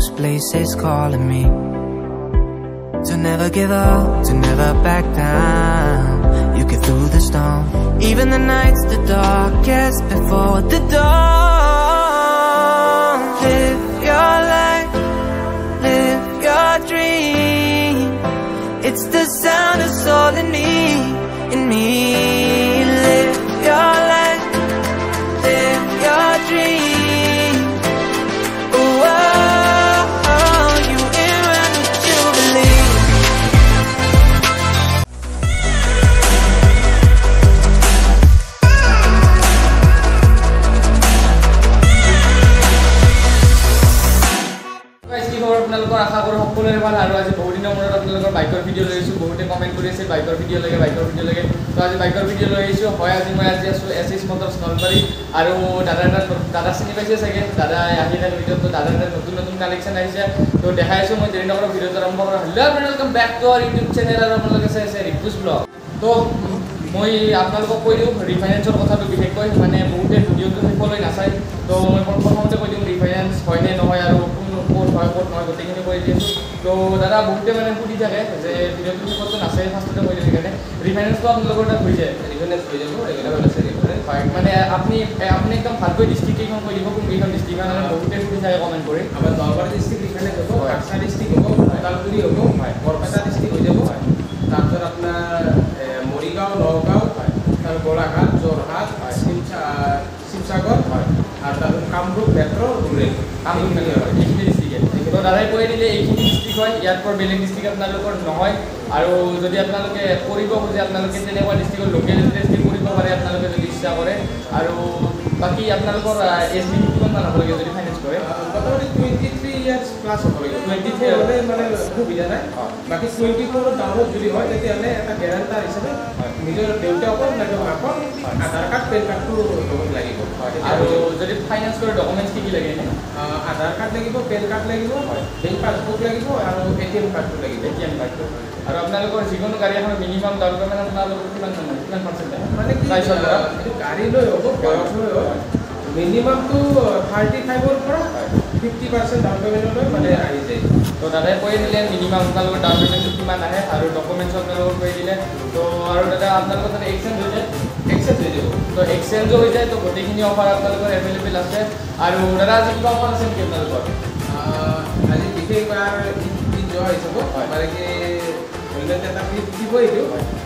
Those places calling me. To never give up, to never back down. You get through the storm. Even the nights the darkest before the dawn. Live your life, live your dream. It's the sound of soul in me, in me. Live your life, live your dream সকলোৰে ভাল। আৰু আজি বহু দিনৰ মূৰত আপোনালোকৰ বাইকৰ video লৈ আহিছোঁ। বহুতে কমেণ্ট কৰি আছে বাইকৰ ভিডিঅ' লাগে বাইকৰ ভিডিঅ' লাগে। তো আজি বাইকৰ ভিডিঅ' লৈ আহিছোঁ। হয় আজি মই আজি আছোঁ এছ এছ মটৰ্ছ নলবাৰী। আৰু দাদাৰ তাত দাদা চিনি পাইছে চাগে? দাদাই আহি থাকে ভিডিঅ'ত। দাদাৰ তাত নতুন নতুন কালেকশ্যন আহিছে। তো দেখাই আছোঁ মই নকৰোঁ ভিডিঅ'টো আৰম্ভ কৰোঁ। Hello' welcome back to our YouTube channel আৰু আপোনালোকে চাই আছে ৰিকুজ ব্লগ তো মই আপোনালোকক কৈ দিওঁ ৰিফাইনেন্সৰ কথাটো বিশেষকৈ। মানে বহুতে ভিডিঅ'টো শেষলৈ নাচায়। তো মই প্ৰথমতে কৈ দিওঁ ৰিফাইনেন্স হয়নে নহয় আৰু ক'ত হয় ক'ত নহয় গোটেইখিনি কৈ দি আছোঁ তো দাদা বহুতে মানে সুধি থাকে যে ভিডিঅ'টো শেষতটো নাচায় ফাৰ্ষ্টতে কৈ দিওঁ সেইকাৰণে। ৰিফাইনেন্সটো আপোনালোকৰ তাত হৈ যায়। ৰিফাইনেন্স হৈ যাব ৰেগুলাৰ আছে ৰিফাইনেন্স হয় মানে আপুনি আপুনি একদম ভালকৈ ডিষ্ট্ৰিক্ট কেইখন কৈ দিব কোনকেইখন ডিষ্ট্ৰিক্ট মানে বহুতে সুধি থাকে কমেণ্ট কৰি। আমাৰ নলবাৰী ডিষ্ট্ৰিক্ট ৰিফাইনেন্স হ'ব হয়। বাক্সা ডিষ্ট্ৰিক্ট হ'ব ওদালগুৰি হ'ব হয়। বৰপেটা ডিষ্ট্ৰিক্ট হৈ যাব। তাৰপিছত আপোনাৰ মৰিগাঁও নগাঁও তাৰ গোলাঘাট যোৰহাট শিৱসা শিৱসাগৰ হয়। আৰু তাৰপিছত Kamrup metro' rural Kamrup metro' হয়, তো দাদাই কৈ দিলে এইখিনি ডিষ্ট্ৰিক্ট হয় ইয়াৰ পৰা বেলেগ ডিষ্ট্ৰিক্ট আপোনালোকৰ নহয়। আৰু যদি আপোনালোকে কৰিব খোজে আপোনালোকে তেনেকুৱা ডিষ্ট্ৰিক্টৰ লোকেল দি কৰিব পাৰে আপোনালোকে যদি ইচ্ছা কৰে। আৰু বাকী আপোনালোকৰ এজ লিমিট কিমান মান হ'ব লাগে যদি ফাইনেন্স কৰে? মোটামুটি টুৱেণ্টি থ্ৰী ইয়াৰ্ছ প্লাছ হ'ব লাগিব টুৱেণ্টি থ্ৰী হ'লে মানে সুবিধা নাই। বাকী টুৱেণ্টি ফ'ৰৰ ডাউনত যদি হয় তেতিয়াহ'লে এটা গেৰাণ্টাৰ হিচাপে হয়। নিজৰ দেউতাকৰ নাইবা মাকৰ আধাৰ কাৰ্ড পেন কাৰ্ডটো লগত লাগিব আৰু আৰু যদি ফাইনেন্স কৰে ডকুমেণ্টছ কি কি লাগে এনে আহ, আধাৰ কাৰ্ড লাগিব পেন কাৰ্ড লাগিব হয়। বেংক পাছবুক লাগিব আৰু এ টি এম কাৰ্ডটো লাগিব এ টি এম কাৰ্ডটো আৰু আপোনালোকৰ যিকোনো গাড়ী এখনৰ মিনিমাম ডাউন পে'মেণ্ট আপোনালোকৰ কিমান মান কিমান পাৰ্চেণ্ট মানে কি প্ৰাইচৰ পৰা আহ, এইটো গাড়ী লৈ হ'ব বয়স লৈ হ'ব মিনিমামটো থাৰ্টি ফাইভৰ পৰা। ফিফটি পাৰ্চেণ্ট ডাউন পে'মেণ্টলৈ মানে আহি যায়। তো দাদাই কৈ দিলে মিনিমাম আপোনালোকৰ ডাউন পে'মেণ্টটো কিমান আহে আৰু ডকুমেণ্টছ আপোনালোকক কৈ দিলে। তো আৰু দাদা আপোনালোকৰ তাতে এক্সচেঞ্জ হৈ যায়? এক্সেছ হৈ যাব। তো এক্সচেঞ্জো হৈ যায় তো গোটেইখিনি অফাৰ আপোনালোকৰ এভেইলেবল আছে। আৰু দাদা আজি কিবা অফাৰ আছে নেকি আপোনালোকৰ? আজি ঈদ যোৱা হিচাপত হয়। মানে কি হেলমেট এটা ফ্ৰী দিব এইটো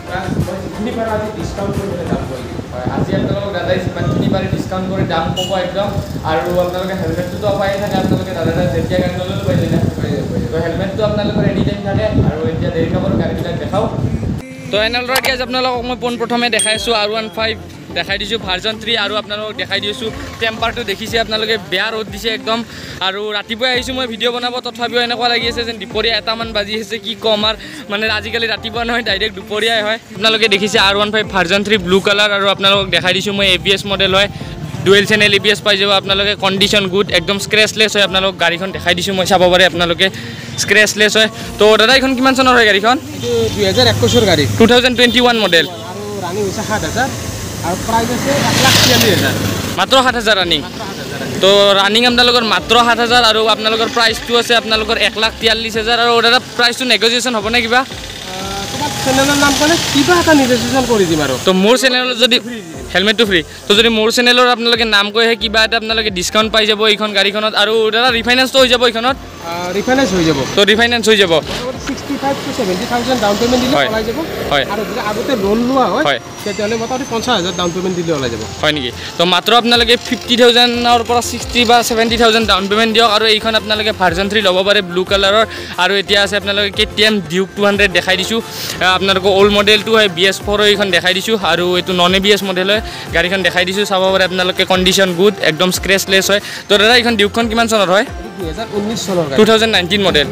প্লাছ মই যিখিনি পাৰোঁ আজি ডিছকাউণ্ট কৰি পেলাই দাম কৰি দিম আজি আপোনালোকক দাদাই যিমানখিনি পাৰে ডিছকাউণ্ট কৰি দাম ক'ব একদম। আৰু আপোনালোকে হেলমেটটোতো পায়ে থাকে আপোনালোকে দাদা যেতিয়া গাড়ী নল'লেও যায় তো হেলমেটটো আপোনালোকৰ এনি টাইম থাকে আৰু এতিয়া দেৰি নকৰোঁ গাড়ীবিলাক দেখাওঁ তো এনেদৰে আপোনালোকক মই পোনপ্ৰথমে দেখাইছোঁ আৰ ওৱান ফাইভ দেখাই দিছোঁ। ভাৰ্জন থ্ৰী আৰু আপোনালোকক দেখাই দিছোঁ। টেম্পাৰটো দেখিছে আপোনালোকে বেয়া ৰ'দ দিছে একদম। আৰু ৰাতিপুৱাই আহিছোঁ মই ভিডিঅ' বনাব তথাপিও এনেকুৱা লাগি আছে যেন দুপৰীয়া এটামান বাজি আছে কি ক'ম আৰু। মানে আজিকালি ৰাতিপুৱা নহয় ডাইৰেক্ট দুপৰীয়াই হয়। আপোনালোকে দেখিছে R one five version three blue colour আৰু আপোনালোকক দেখাই দিছোঁ মই এ বি এছ মডেল হয়। Dual channel A B S পাই যাব আপোনালোকে কণ্ডিশ্যন গুড একদম স্ক্ৰেচলেছ হয় আপোনালোকক গাড়ীখন দেখাই দিছোঁ মই চাব পাৰে আপোনালোকে। স্ক্ৰেচলেছ হয়। তো দাদা এইখন কিমান চনৰ হয় গাড়ীখন? দুহেজাৰ একৈছৰ গাড়ী। Two thousand twenty one model আৰু প্ৰাইচ আছে এক লাখ হাজাৰ। মাত্ৰ সাত হাজাৰ ৰানিং তো ৰানিং আপোনালোকৰ মাত্ৰ সাত হাজাৰ আৰু আপোনালোকৰ প্ৰাইচটো আছে আপোনালোকৰ এক লাখ তিয়াল্লিছ হাজাৰ আৰু দাদা প্ৰাইচটো নেগচিয়েশ্যন হ'বনে কিবা? তোমাৰ চেনেলৰ নাম কাৰণে কিবা এটা নিৰ্দেশন কৰি দিম আৰু। তো মোৰ চেনেলত যদি হেলমেটটো ফ্ৰী তো যদি মোৰ চেনেলৰ আপোনালোকে নাম কৈ আহে কিবা এটা আপোনালোকে ডিছকাউণ্ট পাই যাব এইখন গাড়ীখনত। আৰু দাদা ৰিফাইনেন্সটো হৈ যাব এইখনত? ৰিফাইনেন্স হৈ যাব। তো ৰিফাইনেন্স হৈ যাব। হয়। নেকি? তো মাত্ৰ আপোনালোকে ফিফটি থাউজেণ্ডৰ পৰা ছিক্সটি বা ছেভেণ্টি থাউজেণ্ড ডাউন পে'মেণ্ট দিয়ক আৰু এইখন আপোনালোকে ভাৰ্জন থ্ৰী ল'ব পাৰে ব্লু কালাৰৰ আৰু এতিয়া আছে আপোনালোকে K T M Duke two hundred দেখাই দিছোঁ। আপোনালোকৰ অল্ড মডেলটো হয় বি এছ ফ'ৰৰ এইখন দেখাই দিছোঁ। আৰু এইটো non A B S model হয়। গাড়ীখন দেখাই দিছোঁ চাব পাৰে আপোনালোকে কণ্ডিশ্যন গুড একদম স্ক্ৰেচলেছ হয়। তো দাদা এইখন ডিউকখন কিমান চনত হয়? দুহেজাৰ ঊনৈছ চনৰ টু থাউজেণ্ড নাইনটিন মডেল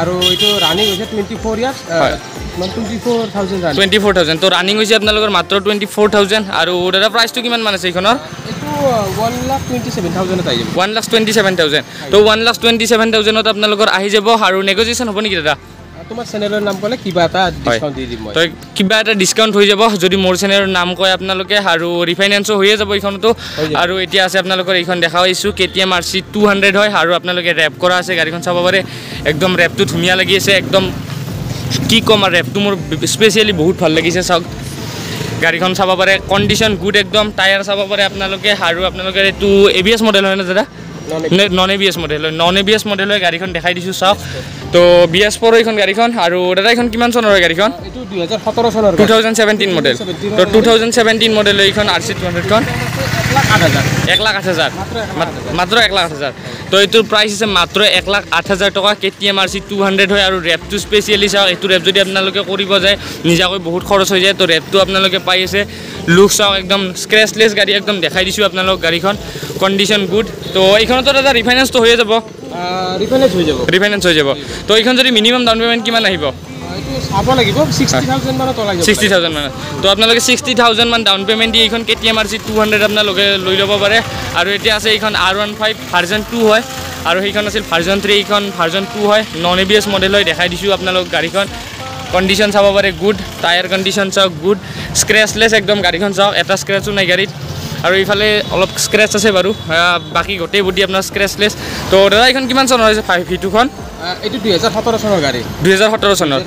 আৰু এইটো ৰানিং হৈছে টুৱেণ্টি ফ'ৰ ইয়াৰ্ছ হয়। Twenty four thousand twenty four thousand তো ৰানিং হৈছে আপোনালোকৰ মাত্ৰ টুৱেণ্টি ফ'ৰ থাউজেণ্ড আৰু দাদা প্ৰাইচটো কিমান মান আছে এইখনৰ? ওৱান লাখ টুৱেণ্টি ছেভেন থাউজেণ্ডত আহি যাব। One lakh twenty seven thousand তো ওৱান লাখ টুৱেণ্টি ছেভেন থাউজেণ্ডত আপোনালোকৰ আহি যাব আৰু নেগচিয়েশ্যন হ'ব নেকি দাদা? তোমাৰ চেনেলৰ নাম ক'লে কিবা এটা ডিছকাউণ্ট দি দিম মই। তো কিবা এটা ডিছকাউণ্ট হৈ যাব যদি মোৰ চেনেলৰ নাম কয় আপোনালোকে আৰু ৰিফাইনেন্সো হৈয়ে যাব এইখনতো। আৰু এতিয়া আছে আপোনালোকৰ এইখন দেখা পাইছোঁ K T M R C two hundred হয় আৰু আপোনালোকে ৰেপ কৰা আছে গাড়ীখন চাব পাৰে। একদম ৰেপটো ধুনীয়া লাগি আছে একদম কি ক'ম আৰু ৰেপটো মোৰ স্পেচিয়েলি বহুত ভাল লাগিছে চাওক। গাড়ীখন চাব পাৰে কণ্ডিশ্যন গুড একদম টায়াৰ চাব পাৰে আপোনালোকে আৰু আপোনালোকে এইটো এ বি এছ মডেল হয় ন দাদা? Non A B S model হয় non A B S model হয় গাড়ীখন দেখাই দিছোঁ চাওক। তো বি এছ ফ'ৰ এইখন গাড়ীখন আৰু দাদা এইখন কিমান চনৰ হয় গাড়ীখন? টু থাউজেণ্ড ছেভেণ্টিন মডেল তো টু থাউজেণ্ড ছেভেণ্টিন মডেল এইখন আৰ চি টু হাণ্ড্ৰেডখন এক লাখ আঠ হাজাৰ। মাত্ৰ এক লাখ আঠ হাজাৰ। তো এইটোৰ প্ৰাইচ আছে মাত্ৰ এক লাখ আঠ হাজাৰ টকা। K T M R C two hundred হয় আৰু ৰেপটো স্পেচিয়েলি চাওক এইটো ৰেপ যদি আপোনালোকে কৰিব যায় নিজাকৈ বহুত খৰচ হৈ যায়। তো ৰেপটো আপোনালোকে পাই আছে। লুক চাওক একদম স্ক্ৰেচলেছ গাড়ী একদম দেখাই দিছোঁ আপোনালোক গাড়ীখন। কণ্ডিশ্যন গুড তো এইখনতো দাদা ৰিফাইনেন্সটো হৈয়ে যাব। ৰিফাইনেন্স হৈ যাব। ৰিফাইনেন্স হৈ যাব। তো এইখন যদি মিনিমাম ডাউন পে'মেণ্ট কিমান আহিব? তো আপোনালোকে ছিক্সটি থাউজেণ্ড মান ডাউন পে'মেণ্ট দি এইখন K T M R C two hundred আপোনালোকে লৈ ল'ব পাৰে। আৰু এতিয়া আছে এইখন R one five version two হয়। আৰু সেইখন আছিল ভাৰ্জন থ্ৰী এইখন ভাৰ্জন টু হয়। Non A B S model হয় দেখাই দিছোঁ আপোনালোক গাড়ীখন। কণ্ডিশ্যন চাব পাৰে গুড টায়াৰ কণ্ডিশ্যন চাওক গুড স্ক্ৰেচলেছ একদম গাড়ীখন চাওক এটা স্ক্ৰেচো নাই গাড়ীত। আৰু ইফালে অলপ স্ক্ৰেচ আছে বাৰু। বাকী গোটেই বডি আপোনাৰ স্ক্ৰেচলেছ তো দাদা এইখন কিমান চনৰ হৈছে ফাইভ ভি টুখন এইটো দুহেজাৰ সোতৰ চনৰ গাড়ী। দুহেজাৰ সোতৰ চনৰ।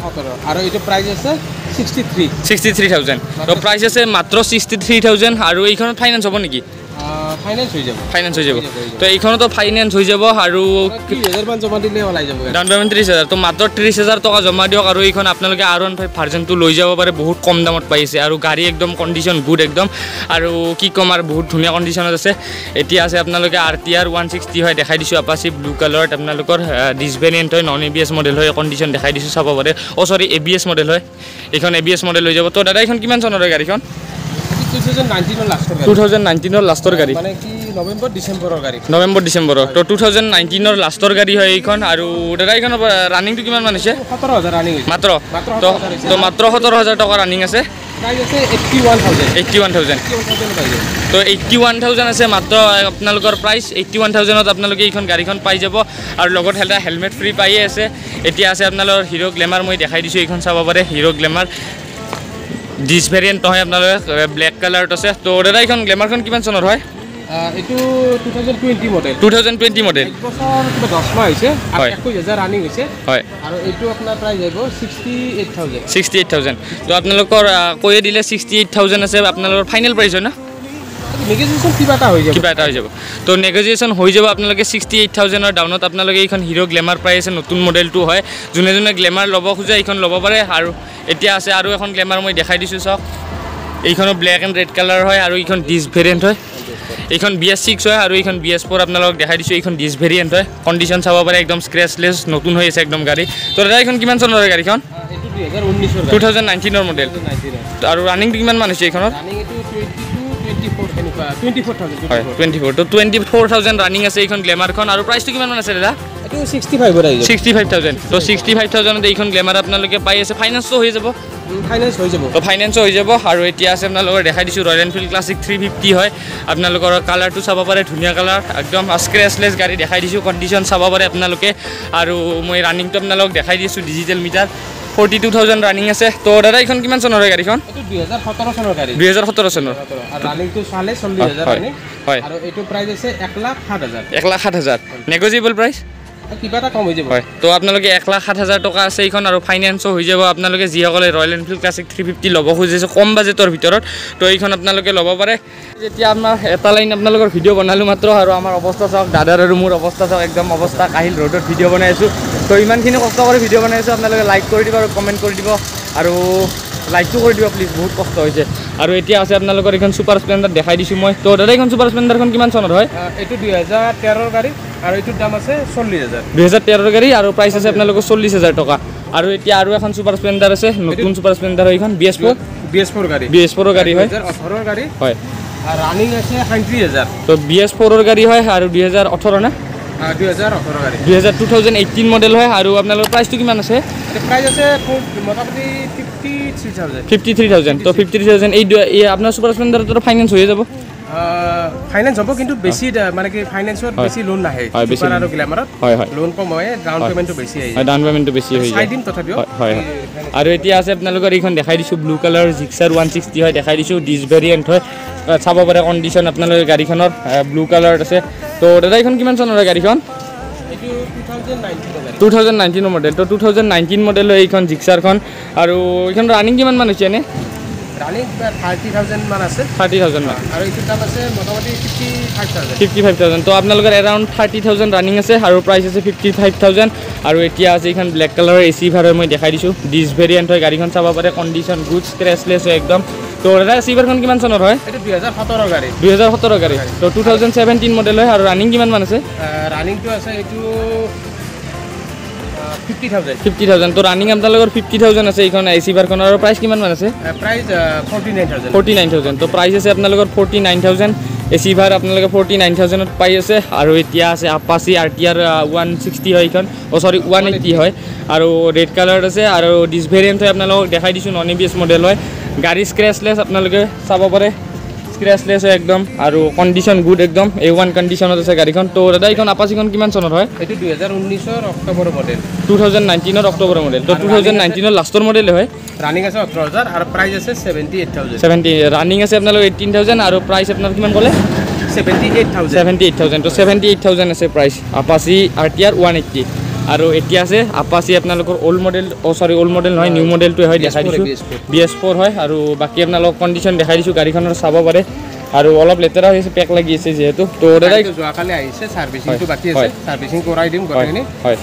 আৰু এইটো প্ৰাইচ আছে sixty three sixty three thousand তো প্ৰাইচ আছে মাত্ৰ ছিক্সটি থ্ৰী থাউজেণ্ড আৰু এইখনত ফাইনেন্স হ'ব নেকি? ফাইনেন্স হৈ যাব। ফাইনেন্স হৈ যাব। হৈ যাব, হৈ যাব। তো এইখনতো ফাইনেন্স হৈ যাব আৰু ডাউন পে'মেণ্ট ত্ৰিছ হাজাৰ। তো মাত্ৰ ত্ৰিছ হাজাৰ টকা জমা দিয়ক আৰু এইখন আপোনালোকে আৰ ওৱান ফাইভ ভাৰ্জনটো লৈ যাব পাৰে। বহুত কম দামত পাইছে। আৰু গাড়ী একদম কণ্ডিশ্যন গুড একদম। আৰু কি ক'ম আৰু বহুত ধুনীয়া কণ্ডিশ্যনত আছে। এতিয়া আছে আপোনালোকে R T R one sixty হয় দেখাই দিছোঁ। আপাচি ব্লু কালাৰত আপোনালোকৰ ডিছ ভেৰিয়েণ্ট হয় non A B S model হয় কণ্ডিশ্যন দেখাই দিছোঁ চাব পাৰে। অ' চৰি এ বি এছ মডেল হয়। এইখন এ বি এছ মডেল হৈ যাব। তো দাদা এইখন কিমান চনৰ হয় গাড়ীখন? টু থাউজেণ্ড নাইনটিনৰ লাষ্টৰ টু গাড়ী। নৱেম্বৰ ডিচেম্বৰৰ গাড়ী? নৱেম্বৰ ডিচেম্বৰৰ। তো টু থাউজেণ্ড নাইনটিনৰ লাষ্টৰ গাড়ী হয় এইখন। আৰু দাদা এইখনৰ ৰানিংটো কিমান মান হৈছে? সোতৰ হাজাৰ ৰানিং মাত্ৰ। মাত্ৰ তো 17,000 হৈছে। তো মাত্ৰ সোতৰ হাজাৰ টকা ৰানিং আছে। এইট্টি ওৱান থাউজেণ্ড তো এইট্টি ওৱান থাউজেণ্ড আছে মাত্ৰ। আপোনালোকৰ প্ৰাইচ এইট্টি ওৱান থাউজেণ্ডত আপোনালোকে এইখন গাড়ীখন পাই যাব। আৰু লগত এটা হেলমেট ফ্ৰী পায়ে আছে। এতিয়া আছে আপোনালোকৰ হিৰ' গ্লেমাৰ মই দেখাই দিছোঁ এইখন চাব পাৰে। হিৰ' গ্লেমাৰ ডিছ ভেৰিয়েণ্ট নহয় আপোনালোকে ব্লেক কালাৰত আছে। তো দাদা এইখন গ্লেমাৰখন কিমান চনৰ হয়? এইটো two thousand twenty model two thousand twenty model এক বছৰ কিবা দহ মাহ হৈছে আৰু হয়। একৈছ হাজাৰ ৰানিং হৈছে। হয়। আৰু এইটো আপোনাৰ প্ৰাইচ আহিব sixty eight thousand sixty eight thousand তো আপোনালোকৰ কৈয়ে দিলে ছিক্সটি এইট থাউজেণ্ড আছে। আপোনালোকৰ ফাইনেল প্ৰাইচ হয় ন? কিবা এটা হৈ যাব। কিবা এটা হৈ যাব। তো নেগচিয়েশ্যন হৈ যাব আপোনালোকে ছিক্সটি এইট থাউজেণ্ডৰ ডাউনত আপোনালোকে এইখন হিৰ' গ্লেমাৰ পাই আছে নতুন মডেলটো হয়। যোনে যোনে গ্লেমাৰ ল'ব খোজে এইখন ল'ব পাৰে। আৰু এতিয়া আছে আৰু এখন গ্লেমাৰ মই দেখাই দিছোঁ চাওক। এইখনো ব্লেক এণ্ড ৰেড কালাৰ হয় আৰু এইখন ডিছ ভেৰিয়েণ্ট হয়। এইখন বি এছ ছিক্স হয় আৰু এইখন বি এছ ফ'ৰ আপোনালোকক দেখাই দিছোঁ এইখন ডিছ ভেৰিয়েণ্ট হয়। কণ্ডিশ্যন চাব পাৰে একদম স্ক্ৰেচলেছ নতুন হৈ আছে একদম গাড়ী। তো দাদা এইখন কিমান চনৰ হয় গাড়ীখন? টু থাউজেণ্ড নাইনটিনৰ মডেল আৰু ৰানিংটো কিমান মান হৈছে এইখনত? হয় টুৱেণ্টি ফ'ৰ তো টুৱেণ্টি ফ'ৰ থাউজেণ্ড ৰানিং আছে এইখন গ্লেমাৰখন আৰু প্ৰাইচটো কিমান মান আছে দাদা ছিক্সটি ফাইভত ফাইভ থাউজেণ্ড তো ছিক্সটি ফাইভ থাউজেণ্ডত এইখন গ্লেমাৰ আপোনালোকে পাই আছে। ফাইনেন্সটো হৈ যাব। ফাইনেন্স হৈ যাব। তো ফাইনেন্সো হৈ যাব। আৰু এতিয়া আছে আপোনালোকৰ দেখাই দিছোঁ Royal Enfield Classic three fifty হয়। আপোনালোকৰ কালাৰটো চাব পাৰে ধুনীয়া কালাৰ একদম স্ক্ৰেচলেছ গাড়ী দেখাই দিছোঁ কণ্ডিশ্যন চাব পাৰে আপোনালোকে। আৰু মই ৰানিংটো আপোনালোকক দেখাই দিছোঁ digital meter forty two thousand running আছে। তো দাদা এইখন কিমান চনৰ হয় গাড়ীখন? এইটো দুহেজাৰ সোতৰ চনৰ হাজাৰ হয়, হয়। আৰু এইটো প্ৰাইচ হাজাৰ। এক লাখ সাত হাজাৰ। নেগজিবল প্ৰাইচ কিবা এটা কম হৈ যাব। হয় তো আপোনালোকে এক লাখ সাত হাজাৰ টকা আছে এইখন আৰু ফাইনেন্সো হৈ যাব। আপোনালোকে যিসকলে Royal Enfield Classic three fifty ল'ব খুজিছে কম বাজেটৰ ভিতৰত তো এইখন আপোনালোকে ল'ব পাৰে। যেতিয়া আপোনাৰ এটা লাইন আপোনালোকৰ ভিডিঅ' বনালোঁ মাত্ৰ আৰু আমাৰ অৱস্থা চাওক দাদাৰ আৰু মোৰ অৱস্থা চাওক একদম অৱস্থা কাহিল ৰ'দত ভিডিঅ' বনাই আছোঁ। তো ইমানখিনি কষ্ট কৰি ভিডিঅ' বনাই আছোঁ আপোনালোকে লাইক কৰি দিব আৰু কমেণ্ট কৰি দিব। আৰু লাইকটো কৰি দিব প্লিজ বহুত কষ্ট হৈছে। আৰু এতিয়া আছে আপোনালোকৰ এইখন ছুপাৰ স্প্লেণ্ডাৰ দেখাই দিছোঁ মই। তো দাদা এইখন ছুপাৰ স্প্লেণ্ডাৰখন কিমান চনত হয়? এইটো দুহেজাৰ তেৰৰ গাড়ী। আৰু এইটোৰ দাম আছে চল্লিছ হাজাৰ দুহেজাৰ তেৰৰ গাড়ী আৰু প্ৰাইচ আছে আপোনালোকৰ চল্লিছ হাজাৰ টকা। আৰু এতিয়া আৰু এখন ছুপাৰ স্প্লেণ্ডাৰ আছে নতুন ছুপাৰ স্প্লেণ্ডাৰ হয় এইখন B S four B S four গাড়ী। বি এছ ফ'ৰৰ গাড়ী হয়। ওঠৰৰ গাড়ী। হয়। ৰানিং আছে সাঁত্ৰিছ হাজাৰ তো বি এছ ফ'ৰৰ গাড়ী হয় আৰু দুহেজাৰ ওঠৰ নে? আহ, দুহেজাৰ ওঠৰ গাড়ী। দুহেজাৰ টু থাউজেণ্ড এইটিন মডেল হয় আৰু আপোনালোকৰ প্ৰাইচটো কিমান আছে? এইটো প্ৰাইচ আছে ফোৰ- মোটামুটি fifty three thousand fifty three thousand তো ফিফটি থ্ৰী থাউজেণ্ড এই আপোনাৰ ছুপাৰ স্প্লেণ্ডাৰটো ফাইনেন্স হৈয়ে যাব। ফাইনেন্স হ'ব কিন্তু বেছি মানে কি ফাইনেন্সত। বেছি লোন নাহে। হয়, বেছি চুপাৰ আৰু গ্লেমাৰত। হয় হয়। লোন কম হয় ডাউন। পে'মেণ্টটো বেছি আহি ডাউন পে'মেণ্টটো বেছি হৈ যায়। দিম তথাপিও। হয় হয় আৰু এতিয়া আছে আপোনালোকৰ এইখন দেখাই দিছোঁ ব্লু কালাৰৰ জিক্সাৰ ওৱান ছিক্সটি হয় দেখাই দিছোঁ ডিছ ভেৰিয়েণ্ট হয়। চাব পাৰে কণ্ডিশ্যন আপোনালোকে গাড়ীখনৰ ব্লু কালাৰত আছে। তো দাদা এইখন কিমান চনৰ হয় গাড়ীখন টু থাউজেণ্ড নাইনটিনৰ মডেল তো টু থাউজেণ্ড নাইনটিন মডেল হয় এইখন জিক্সাৰখন আৰু এইখন ৰানিং কিমান মান হৈছে এনে? ৰানিং থাৰ্টি থাউজেণ্ড মান আছে। থাৰ্টি থাউজেণ্ড মান। আৰু এইটোৰ দাম আছে মোটামুটি fifty five thousand fifty five thousand তো আপোনালোকৰ এৰাউণ্ড থাৰ্টি থাউজেণ্ড ৰানিং আছে আৰু প্ৰাইচ আছে ফিফটি ফাইভ থাউজেণ্ড আৰু এতিয়া আছে এইখন ব্লেক কালাৰৰ এ চি ভাৰ হয় মই দেখাই দিছোঁ। ডিছ ভেৰিয়েণ্ট হয় গাড়ীখন চাব পাৰে কণ্ডিশ্যন গুড স্ক্ৰেচলেছ হয় একদম। তো দাদা এ চি ভাৰখন কিমান চনৰ হয়? এইটো দুহেজাৰ সোতৰৰ গাড়ী। দুহেজাৰ সোতৰ গাড়ী। তো টু থাউজেণ্ড ছেভেণ্টিন মডেল হয় আৰু ৰানিং কিমান মান আছে? ৰানিংটো আছে এইটো ফিফটি থাউজেণ্ড। Fifty thousand. তো ৰানিং আপোনালোকৰ ফিফটি থাউজেণ্ড আছে এইখন এ চি ভাৰখনৰ আৰু প্ৰাইচ কিমান মান আছে? Price forty nine thousand forty nine thousand তো প্ৰাইচ আছে আপোনালোকৰ ফৰ্টি নাইন থাউজেণ্ড এ চি ভাৰ আপোনালোকে ফৰ্টি নাইন থাউজেণ্ডত পাই আছে। আৰু এতিয়া আছে Apache R T R one sixty হয় এইখন। অ' চৰি ওৱান এইটি হয়। আৰু ৰেড কালাৰত আছে। আৰু ডিছ ভেৰিয়েণ্ট হয় আপোনালোকক দেখাই দিছোঁ non A B S model হয়। গাড়ী স্ক্ৰেচলেছ আপোনালোকে চাব পাৰে। স্ক্ৰেচলেছ হয় একদম আৰু কণ্ডিশ্যন গুড একদম এ ওৱান কণ্ডিশ্যনত আছে গাড়ীখন। তো দাদা এইখন আপাচিখন কিমান চনত হয়? এইটো দুহেজাৰ ঊনৈছৰ অক্টোবৰ মডেল টু থাউজেণ্ড নাইনটিনত অক্টোবৰ মডেল তো টু থাউজেণ্ড নাইনটিনৰ লাষ্টৰ মডেলে হয়। ৰানিং আছে ওঠৰ হাজাৰ আৰু প্ৰাইচ আছে seventy eight thousand seventy running আছে আপোনালোকৰ এইটিন থাউজেণ্ড আৰু প্ৰাইচ আপোনাৰ কিমান ক'লে? Seventy eight thousand seventy eight thousand তো ছেভেণ্টি এইট থাউজেণ্ড আছে price Apache R T R one eighty আৰু এতিয়া আছে আপাচি আপোনালোকৰ অল্ড মডেল অ' চৰি অল্ড মডেল নহয় নিউ মডেলটোৱে হয় দেখাই দিছোঁ। বি এছ ফ'ৰ হয় আৰু বাকী আপোনালোকক কণ্ডিশ্যন দেখাই দিছোঁ গাড়ীখনৰ চাব পাৰে। আৰু অলপ লেতেৰা হৈ আছে পেক লাগি আছে যিহেতু। তো দাদা গাড়ীটো যোৱাকালি আহিছে ছাৰ্ভিচিংটো হয়, বাকী আছে হয়। ছাৰ্ভিচিং কৰাই দিম হয় গোটেইখিনি হয়।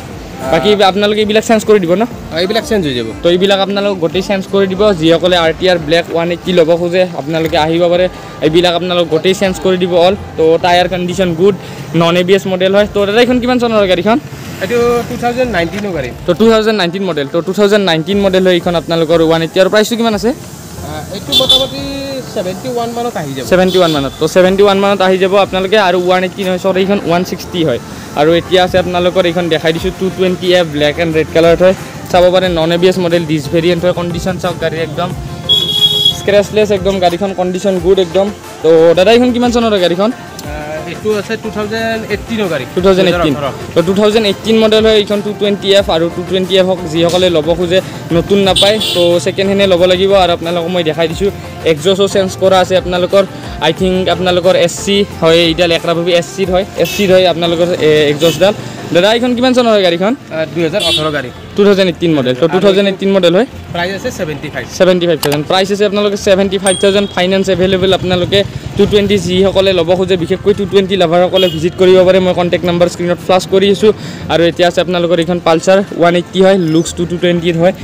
বাকী আপোনালোকে এইবিলাক চেঞ্জ কৰি দিব ন? এইবিলাক চেঞ্জ হৈ যাব। তো এইবিলাক আপোনালোকক গোটেই চেঞ্জ কৰি দিব যিসকলে R T R black one eighty ল'ব খোজে আপোনালোকে আহিব পাৰে। এইবিলাক আপোনালোক গোটেই চেঞ্জ কৰি দিব অল তো tyre condition good non A B S model হয়। তো দাদা এইখন কিমান চনৰ গাড়ীখন? এইটো টু থাউজেণ্ড নাইনটিনৰ গাড়ী। তো টু থাউজেণ্ড নাইনটিন মডেল তো টু থাউজেণ্ড নাইনটিন মডেল হয় এইখন আপোনালোকৰ ওৱান এইট্টি আৰু প্ৰাইচটো কিমান আছে? এইটো মোটামুটি ছেভেণ্টি ওৱান মানত আহি যাব। ছেভেণ্টি ওৱান মানত। তো ছেভেণ্টি ওৱান মানত আহি যাব আপোনালোকে আৰু ওৱান এইট্টি নহয় চৰি এইখন ওৱান ছিক্সটি হয়। আৰু এতিয়া আছে আপোনালোকৰ এইখন দেখাই দিছোঁ two twenty F black and red কালাৰত হয়। চাব পাৰে non A B S model disc variant হয় কণ্ডিশ্যন চাওক গাড়ী একদম। স্ক্ৰেচলেছ একদম গাড়ীখন কণ্ডিশ্যন গুড একদম। তো দাদা এইখন কিমান চনৰ গাড়ীখন? এইটো আছে টু থাউজেণ্ড এইটিনৰ গাড়ী। টু থাউজেণ্ড এইটিন 2018 তো টু থাউজেণ্ড এইটিন মডেল হয় এইখন টু টুৱেণ্টি এফ আৰু টু টুৱেণ্টি এফক যিসকলে ল'ব খোজে নতুন নাপায়। তো ছেকেণ্ড হেণ্ডে ল'ব লাগিব আৰু আপোনালোকক মই দেখাই দিছোঁ। এক্সজছো চেঞ্জ কৰা আছে আপোনালোকৰ। আই থিংক আপোনালোকৰ এছ চি হয় এইডাল একৰা ভাবি এছ চিৰ হয়। এছ চিৰ হয় আপোনালোকৰ এক্সজছডাল দাদা এইখন কিমান চনৰ হয় গাড়ীখন? দুহেজাৰ ওঠৰ গাড়ী। টু থাউজেণ্ড এইটিন মডেল তো টু থাউজেণ্ড এইটিন মডেল হয়। প্ৰাইচ আছে seventy five seventy five thousand price আছে আপোনালোকে seventy five thousand finance available আপোনালোকে। টু টুৱেণ্টি যিসকলে ল'ব খোজে বিশেষকৈ টু টুৱেণ্টি লাভাৰসকলে ভিজিট কৰিব পাৰে মই কণ্টেক্ট নাম্বাৰ স্ক্ৰীণত ফ্লাছ কৰি আছোঁ। আৰু এতিয়া আছে আপোনালোকৰ এইখন পালচাৰ ওৱান এইট্টি হয় লুকছ টু টু টুৱেণ্টিৰ হয়।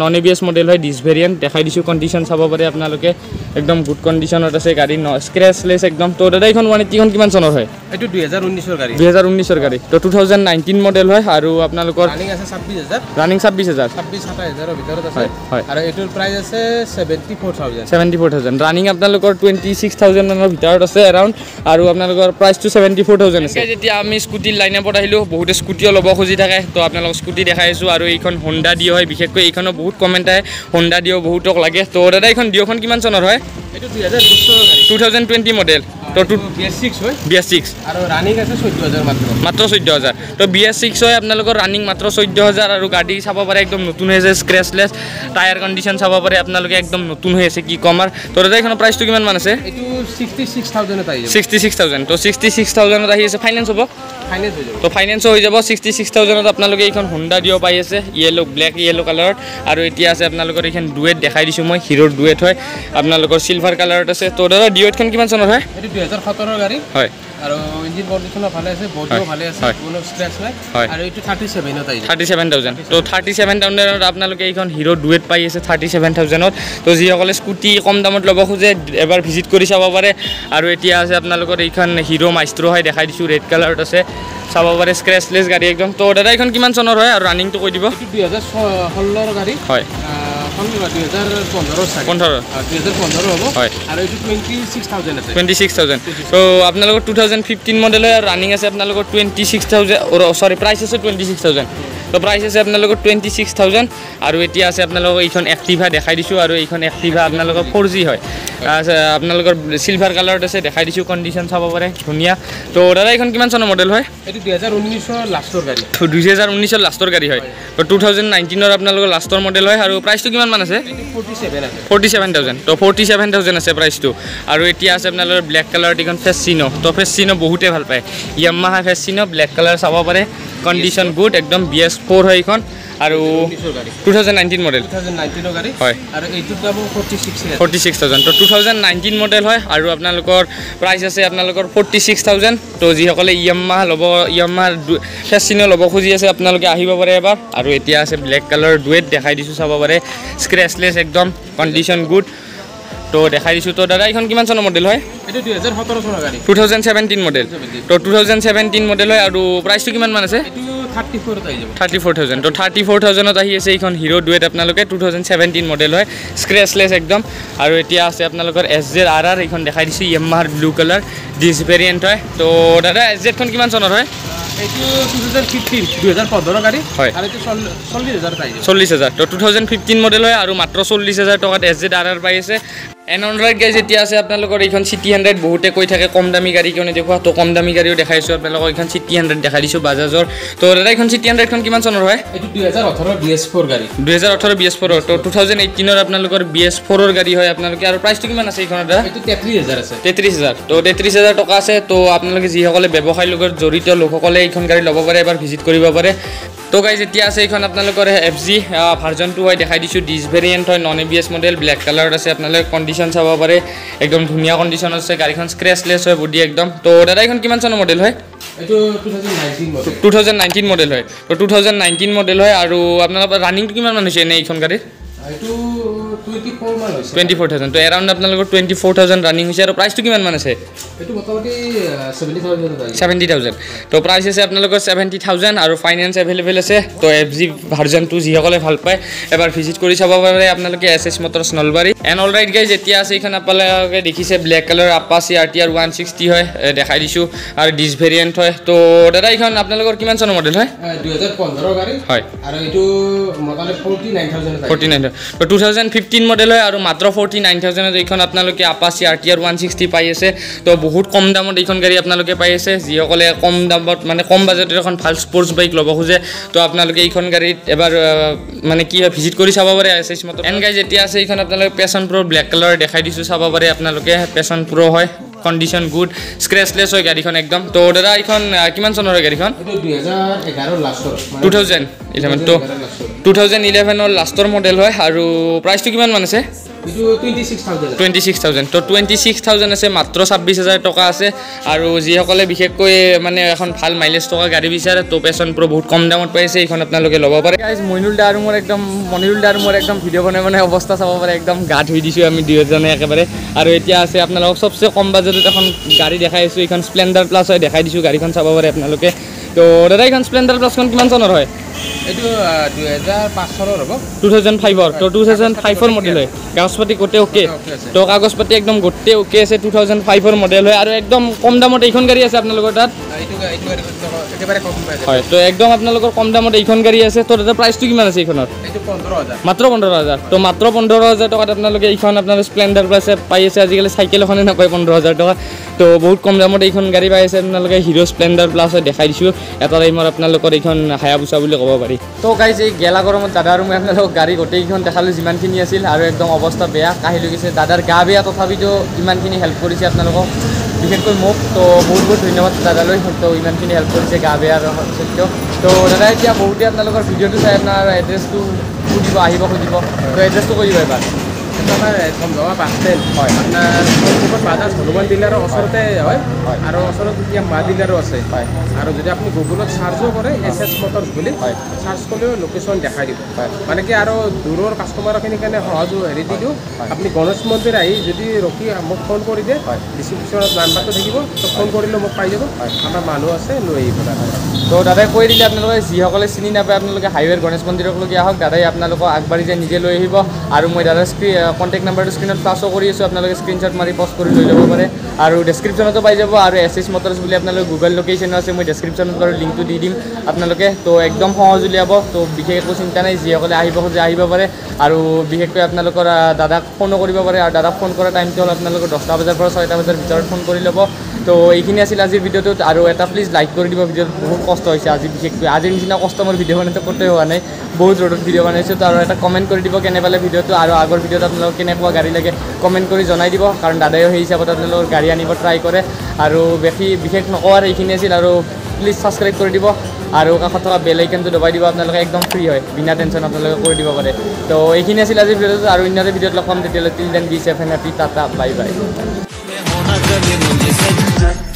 Non A B S model হয় ডিছ ভেৰিয়েণ্ট দেখাই দিছোঁ কণ্ডিশ্যন চাব পাৰে আপোনালোকে। একদম গুড কণ্ডিশ্যনত আছে গাড়ী ন স্ক্ৰেচলেছ একদম। তো দাদা এইখন ওৱান এইট্টিখন কিমান চনৰ হয়? এইটো দুহেজাৰ ঊনৈছৰ গাড়ী। দুহেজাৰ ঊনৈছৰ গাড়ী। তো টু থাউজেণ্ড নাইনটিন মডেল হয় আৰু আপোনালোকৰ ৰানিং আছে ছাব্বিছ হাজাৰ। ৰানিং ছাব্বিছ হাজাৰ। ছাব্বিছ সাতাইছ হাজাৰৰ ভিতৰত আছে। হয়, হয়। আৰু এইটোৰ প্ৰাইচ আছে seventy four thousand seventy four thousand running আপোনালোকৰ টুৱেণ্টি ছিক্স থাউজেণ্ড মানৰ ভিতৰত আছে এৰাউণ্ড আৰু আপোনালোকৰ প্ৰাইচটো ছেভেণ্টি ফ'ৰ থাউজেণ্ড আছে। যেতিয়া আমি স্কুটিৰ লাইন আপত আহিলোঁ বহুতে স্কুটিও ল'ব খুজি থাকে তো আপোনালোকক স্কুটি দেখাই আছোঁ আৰু এইখন হোণ্ডা ডিঅ' হয় বিশেষকৈ এইখনো বহুত কমেণ্ট আহে হোণ্ডা ডিঅ' বহুতক লাগে। তো দাদা এইখন ডিঅ'খন কিমান চনৰ হয়? এইটো টু থাউজেণ্ড টুৱেণ্টি মডেল তো টু বি এছ ছিক্স হয়। বি এছ ছিক্স আৰু ৰানিং আছে চৈধ্য হাজাৰ মাত্ৰ। মাত্ৰ চৈধ্য হাজাৰ। তো বি এছ ছিক্স হয় আপোনালোকৰ ৰানিং মাত্ৰ চৈধ্য হাজাৰ আৰু গাড়ী চাব পাৰে একদম নতুন হৈ আছে স্ক্ৰেচলেছ টায়াৰ কণ্ডিশ্যন চাব পাৰে আপোনালোকে একদম নতুন হৈ আছে কি কম আৰু। তো দাদা এইখনৰ প্ৰাইচটো কিমান মান আছে? এইটো ছিক্সটি ছিক্স থাউজেণ্ডত আহি যাব। ছিক্সটি ছিক্স থাউজেণ্ড তো ছিক্সটি ছিক্স থাউজেণ্ডত আহি আছে ফাইনেন্স হ'ব? তো ফাইনেন্সো হৈ যাব ছিক্সটি ছিক্স থাউজেণ্ডত আপোনালোকে এইখন হোণ্ডা দিব পাই আছে য়েল্ল' ব্লেক য়েল্ল' কালাৰত আৰু এতিয়া আছে আপোনালোকৰ এইখন ডুৱেট দেখাই দিছোঁ মই হিৰ'ৰ ডুৱেট হয়। আপোনালোকৰ চিলভাৰ কালাৰত আছে। তো দাদা ডিৱেটখন কিমান চনৰ হয়? দুহেজাৰ সোতৰৰ গাড়ী। হয়। আৰু ইঞ্জিন কণ্ডিশ্যনো ভালে আছে বডিও ভালে আছে। কোনো স্ক্ৰেচ নাই। আৰু এইটো থাৰ্টি ছেভেনত আহি যাব থাৰ্টি ছেভেন থাউজেণ্ড তো থাৰ্টি ছেভেন থাউজেণ্ডত আপোনালোকে এইখন হিৰ' ডুৱেট পাই আছে থাৰ্টি ছেভেন থাউজেণ্ডত তো যিসকলে স্কুটি কম দামত ল'ব খোজে এবাৰ ভিজিট কৰি চাব পাৰে। আৰু এতিয়া আছে আপোনালোকৰ এইখন হিৰ' মাইষ্ট্ৰ হয় দেখাই দিছোঁ ৰেড কালাৰত আছে। চাব পাৰে স্ক্ৰেচলেছ গাড়ী একদম। তো দাদা এইখন কিমান চনৰ হয় আৰু ৰানিংটো কৈ দিব? দুহেজাৰ ষোল্লৰ গাড়ী। হয়। দুহেজাৰ পোন্ধৰ চাগে? পোন্ধৰ। দুহেজাৰ পোন্ধৰ হ'ব। হয়। আৰু এইটো টুৱেণ্টি ছিক্স থাউজেণ্ড আছে। টুৱেণ্টি ছিক্স থাউজেণ্ড তো আপোনালোকৰ টু থাউজেণ্ড ফিফটিন মডেল হয় আৰু ৰানিং আছে আপোনালোকৰ twenty six thousand sorry price আছে টুৱেণ্টি ছিক্স থাউজেণ্ড তো প্ৰাইচ আছে আপোনালোকৰ টুৱেণ্টি ছিক্স থাউজেণ্ড আৰু এতিয়া আছে আপোনালোকক এইখন এক্টিভা দেখাই দিছোঁ আৰু এইখন এক্টিভা আপোনালোকৰ ফ'ৰ জি হয়। আপোনালোকৰ চিলভাৰ কালাৰত আছে দেখাই দিছোঁ কণ্ডিশ্যন চাব পাৰে ধুনীয়া। তো দাদা এইখন কিমান চনৰ মডেল হয়? এইটো দুহেজাৰ ঊনৈছৰ লাষ্টৰ গাড়ী। দুহেজাৰ ঊনৈছৰ লাষ্টৰ গাড়ী হয়। তো টু থাউজেণ্ড নাইনটিনৰ আপোনালোকৰ লাষ্টৰ মডেল হয় আৰু প্ৰাইচটো কিমান মান আছে? ফৰ্টি ছেভেন থাউজেণ্ড তো ফৰ্টি ছেভেন থাউজেণ্ড আছে প্ৰাইচটো আৰু এতিয়া আছে আপোনালোকৰ ব্লেক কালাৰত এইখন ফেচিনো তো ফেচিনো বহুতে ভাল পায়। য়ামাহা ফেচিনো ব্লেক কালাৰ চাব পাৰে। কণ্ডিশ্যন গুড একদম বি এছ ফ'ৰ হয় এইখন। আৰু টু থাউজেণ্ড নাইনটিন মডেল হয়। আৰু ফৰ্টি ছিক্স থাউজেণ্ড তো টু থাউজেণ্ড নাইনটিন মডেল হয় আৰু আপোনালোকৰ প্ৰাইচ আছে আপোনালোকৰ ফৰ্টি ছিক্স থাউজেণ্ড তো যিসকলে ইয়ামাহ ল'ব ইয়ামাহ ফেচিনো ল'ব খুজি আছে আপোনালোকে আহিব পাৰে এবাৰ। আৰু এতিয়া আছে ব্লেক কালাৰ ডুৱেট দেখাই দিছোঁ চাব পাৰে। স্ক্ৰেচলেছ একদম কণ্ডিশ্যন গুড তো দেখাই দিছোঁ। তো দাদা এইখন কিমান চনৰ মডেল হয়? এইটো দুহেজাৰ সোতৰ চনৰ গাড়ী। Two thousand seventeen model. তো টু থাউজেণ্ড ছেভেণ্টিন মডেল হয় আৰু প্ৰাইচটো কিমান মান আছে? এইটো থাৰ্টি ফ'ৰ থাউজেণ্ড। তো থাৰ্টি ফ'ৰ থাউজেণ্ডত আহি আছে এইখন হিৰ' ডুৱেট আপোনালোকে। টু থাউজেণ্ড ছেভেণ্টিন মডেল হয়। স্ক্ৰেচলেছ একদম। আৰু এতিয়া আছে আপোনালোকৰ এছ জেড আৰ আৰ এইখন দেখাই দিছোঁ। য়েমাহাৰ ব্লু কালাৰ ডিছ ভেৰিয়েণ্ট হয়। তো দাদা এছ জেডখন কিমান চনৰ হয়? এইটো টু থাউজেণ্ড ফিফটিন দুহেজাৰ পোন্ধৰ গাড়ী। হয়। আৰু এইটো চল্লি- চল্লিছ হাজাৰ। তো টু থাউজেণ্ড ফিফটিন মডেল হয় আৰু মাত্ৰ চল্লিছ হাজাৰ টকাত এছ জেড আৰ আৰ পাই আছে। এন হাণ্ড্ৰেড গাড়ী যেতিয়া আছে আপোনালোকৰ এইখন চিটি হাণ্ড্ৰেড বহুতে কৈ থাকে কম দামী গাড়ী কিয় নেদেখুৱা? তো কম দামী গাড়ীও দেখাইছোঁ আপোনালোকক এইখন চিটি হাণ্ড্ৰেড দেখাই দিছোঁ বাজাজৰ তো দাদা এইখন চিটি হাণ্ড্ৰেডখন কিমান চনৰ হয়? এইটো দুহেজাৰ ওঠৰ বি এছ ফ'ৰ গাড়ী। দুহেজাৰ ওঠৰ বি এছ ফ'ৰৰ তো টু থাউজেণ্ড এইটিনৰ আপোনালোকৰ বি এছ ফ'ৰৰ গাড়ী হয় আপোনালোকে আৰু প্ৰাইচটো কিমান আছে এইখনৰ দাদা? এইটো তেত্ৰিছ হাজাৰ আছে। তেত্ৰিছ হাজাৰ তো তেত্ৰিছ হাজাৰ টকা আছে তো আপোনালোকে যিসকলে ব্যৱসায়ৰ লগত জড়িত লোকসকলে এইখন গাড়ী ল'ব পাৰে এবাৰ ভিজিট কৰিব পাৰে। তো গাইজ এতিয়া আছে এইখন আপোনালোকৰ এফ জি ভাৰ্জন টু হয় দেখাই দিছোঁ। ডিছ ভেৰিয়েণ্ট হয় non A B S model black কালাৰত আছে আপোনালোকে কণ্ডিশ্যন চাব পাৰে। একদম ধুনীয়া কণ্ডিশ্যন আছে গাড়ীখন স্ক্ৰেচলেছ হয় বডি একদম। তো দাদা এইখন কিমান চনৰ মডেল হয়? এইটো two thousand nineteen model two thousand nineteen model হয়। তো টু থাউজেণ্ড নাইনটিন মডেল হয় আৰু আপোনালোকৰ ৰানিংটো কিমান মান হৈছে এনেই এইখন গাড়ীৰ? এইটো টুৱেণ্টি ফ'ৰ মান হৈছে। টুৱেণ্টি ফ'ৰ থাউজেণ্ড তো এৰাউণ্ড আপোনালোকৰ টুৱেণ্টি ফ'ৰ থাউজেণ্ড ৰানিং হৈছে আৰু প্ৰাইচটো কিমান মান আছে? এইটো মোটামুটি ছেভেণ্টি থাউজেণ্ড তো প্ৰাইচ আছে আপোনালোকৰ ছেভেণ্টি থাউজেণ্ড আৰু ফাইনেন্স এভেইলেবল আছে। তো এফ জি ভাৰ্জনটো যিসকলে ভাল পায় এবাৰ ভিজিট কৰি চাব পাৰে আপোনালোকে S S Motors Nalbari. And all right guys এতিয়া আছে এইখন আপোনালোকে দেখিছে black colour Apache R T R one sixty হয় দেখাই দিছোঁ। আৰু ডিছ ভেৰিয়েণ্ট হয়। তো দাদা এইখন আপোনালোকৰ কিমান চনৰ মডেল হয়? দুহেজাৰ পোন্ধৰ গাড়ী। হয়। আৰু এইটো মোটামুটি ফৰ্টি নাইন থাউজেণ্ডত ফৰ্টি নাইন তো টু থাউজেণ্ড ফিফটিন মডেল হয় আৰু মাত্ৰ ফৰ্টি নাইন থাউজেণ্ডত এইখন আপোনালোকে Apache R T R one sixty পাই আছে। তো বহুত কম দামত এইখন গাড়ী আপোনালোকে পাই আছে। যিসকলে কম দামত মানে কম বাজেটত এখন ভাল স্পৰ্টছ বাইক ল'ব খোজে তো আপোনালোকে এইখন গাড়ীত এবাৰ মানে কি হয় ভিজিট কৰি চাব পাৰে এছ এছ মটৰ। এন গাড়ী যেতিয়া আছে এইখন আপোনালোকে পেচন প্ৰ' ব্লেক কালাৰ দেখাই দিছোঁ চাব পাৰে আপোনালোকে। পেচন প্ৰ' হয় কণ্ডিশ্যন গুড স্ক্ৰেচলেছ হয় গাড়ীখন একদম। তো দাদা এইখন কিমান চনৰ হয় গাড়ীখন টু থাউজেণ্ড ইলেভেন তো টু থাউজেণ্ড ইলেভেনৰ লাষ্টৰ মডেল হয় আৰু প্ৰাইচটো কিমান মান আছে? এইটো twenty six thousand twenty six thousand তো টুৱেণ্টি ছিক্স থাউজেণ্ড আছে মাত্ৰ ছাব্বিছ হাজাৰ টকা আছে আৰু যিসকলে বিশেষকৈ মানে এখন ভাল মাইলেজ থকা গাড়ী বিচাৰে তো পেচন প্ৰ' বহুত কম দামত পাইছে এইখন আপোনালোকে ল'ব পাৰে। মইনুল দা আৰু মোৰ একদম মনিৰুল দা আৰু মোৰ একদম ভিডিঅ' বনাই বনাই অৱস্থা চাব পাৰে একদম গা ধুই দিছোঁ আমি দুয়োজনে একেবাৰে। আৰু এতিয়া আছে আপোনালোকক চবচে কম বাজেটত এখন গাড়ী দেখাই আছোঁ এইখন স্প্লেণ্ডাৰ প্লাছ হয় দেখাই দিছোঁ গাড়ীখন চাব পাৰে আপোনালোকে। তো দাদা এইখন স্প্লেণ্ডাৰ প্লাছখন কিমান চনৰ হয়? এইটো দুহেজাৰ পাঁচ চনৰ হ'ব টু থাউজেণ্ড ফাইভৰ তো টু থাউজেণ্ড ফাইভৰ মডেল হয়। কাগজ পাতি গোটেই অ'কে। তো কাগজ পাতি একদম গোটেই অ'কে আছে। টু থাউজেণ্ড ফাইভৰ মডেল হয়। আৰু একদম কম দামত এইখন গাড়ী আছে আপোনালোকৰ তাত। হয় তো একদম আপোনালোকৰ কম দামত এইখন গাড়ী আছে। তো দাদা প্ৰাইচটো কিমান আছে এইখনৰ? হাজাৰ। মাত্ৰ পোন্ধৰ হাজাৰ। তো মাত্ৰ পোন্ধৰ হাজাৰ টকাত আপোনালোকে এইখন আপোনাৰ স্প্লেণ্ডাৰ প্লাছে পাই আছে। আজিকালি চাইকেল এখনে নাপায় পোন্ধৰ হাজাৰ টকা। তো বহুত কম দামত এইখন গাড়ী পাই আছে আপোনালোকে হিৰ' স্প্লেণ্ডাৰ প্লাছ হয় দেখাই দিছোঁ। এটা টাইমত আপোনালোকৰ এইখন হায়াবুচা বুলি ক'ব পাৰি। তো গাইজ এই গেলা গৰমত দাদা আৰু মই আপোনালোকক গাড়ী গোটেইকেইখন দেখালোঁ যিমানখিনি আছিল আৰু একদম অৱস্থা বেয়া কাহি লৈ গৈছে। দাদাৰ গা বেয়া তথাপিতো ইমানখিনি হেল্প কৰিছে আপোনালোকক বিশেষকৈ মোক। তো বহুত বহুত ধন্যবাদ দাদালৈ তো ইমানখিনি হেল্প কৰিছে গা বেয়া সত্ত্বেও তো দাদা এতিয়া বহুতে আপোনালোকৰ ভিডিঅ'টো চাই আপোনাৰ এড্ৰেছটো সুধিব আহিব খুজিব তো এড্ৰেছটো কৈ দিব এবাৰ। মানে কি আৰু দূৰৰ কাষ্টমাৰখিনিৰ কাৰণে সহজ হেৰি দি দিওঁ। আপুনি গণেশ মন্দিৰ আহি যদি ৰখি মোক ফোন কৰি দিয়ে। ডিছক্ৰিপশ্যনত নাম্বাৰটো থাকিব ফোন কৰিলেও মোক পাই যাব। আমাৰ মানুহ আছে লৈ আহিব দাদা তো দাদাই কৈ দিলে আপোনালোকে যিসকলে চিনি নাপায় আপোনালোকে হাইৱেৰ গণেশ মন্দিৰকলৈকে আহক দাদাই আপোনালোকক আগবাঢ়ি যায় নিজে লৈ আহিব আৰু মই দাদাৰ স্ক্ৰী কণ্টেক্ট নাম্বাৰটো স্ক্ৰীণত ফ্লাছো কৰি আছোঁ আপোনালোকে স্ক্ৰীণশ্বট মাৰি পষ্ট কৰি লৈ ল'ব পাৰে। আৰু ডেছক্ৰিপশ্যনতো পাই যাব আৰু এছ এছ মটৰ্ছ বুলি আপোনালোকে গুগল লোকেশ্যনো আছে মই ডেছক্ৰিপশ্যনত বাৰু লিংকটো দি দিম আপোনালোকে। তো একদম সহজ উলিয়াব তো বিশেষ একো চিন্তা নাই যিসকলে আহিব খোজে আহিব পাৰে। আৰু বিশেষকৈ আপোনালোকৰ দাদাক ফোনো কৰিব পাৰে আৰু দাদাক ফোন কৰা টাইমটো হ'ল আপোনালোকৰ দহটা বজাৰ পৰা ছয়টা বজাৰ ভিতৰত ফোন কৰি ল'ব। তো এইখিনি আছিল আজিৰ ভিডিঅ'টোত আৰু এটা প্লিজ লাইক কৰি দিব ভিডিঅ'ত বহুত কষ্ট হৈছে আজি বিশেষকৈ। আজিৰ নিচিনা কষ্ট মোৰ ভিডিঅ' বনাওঁতে ক'তোৱে হোৱা নাই বহুত ৰ'দত ভিডিঅ' বনাইছোঁ। তো আৰু এটা কমেণ্ট কৰি দিব কেনে পালে ভিডিঅ'টো আৰু আগৰ ভিডিঅ'ত আপোনালোকক কেনেকুৱা গাড়ী লাগে কমেণ্ট কৰি জনাই দিব। কাৰণ দাদাইও সেই হিচাপত আপোনালোকৰ গাড়ী আনিব ট্ৰাই কৰে। আৰু বেছি বিশেষ নকওঁ এইখিনি আছিল আৰু প্লিজ ছাবস্ক্ৰাইব কৰি দিব। আৰু কাষত থকা বেল আইকনটো দবাই দিব আপোনালোকে একদম ফ্ৰী হয় বিনা টেনশ্যন আপোনালোকে কৰি দিব পাৰে। তো এইখিনি আছিল আজিৰ ভিডিঅ'টো আৰু এটা ভিডিঅ'ত লগ পাম তেতিয়াহ'লে। Till then be safe and happy tata bye bye Anlatabilirim desek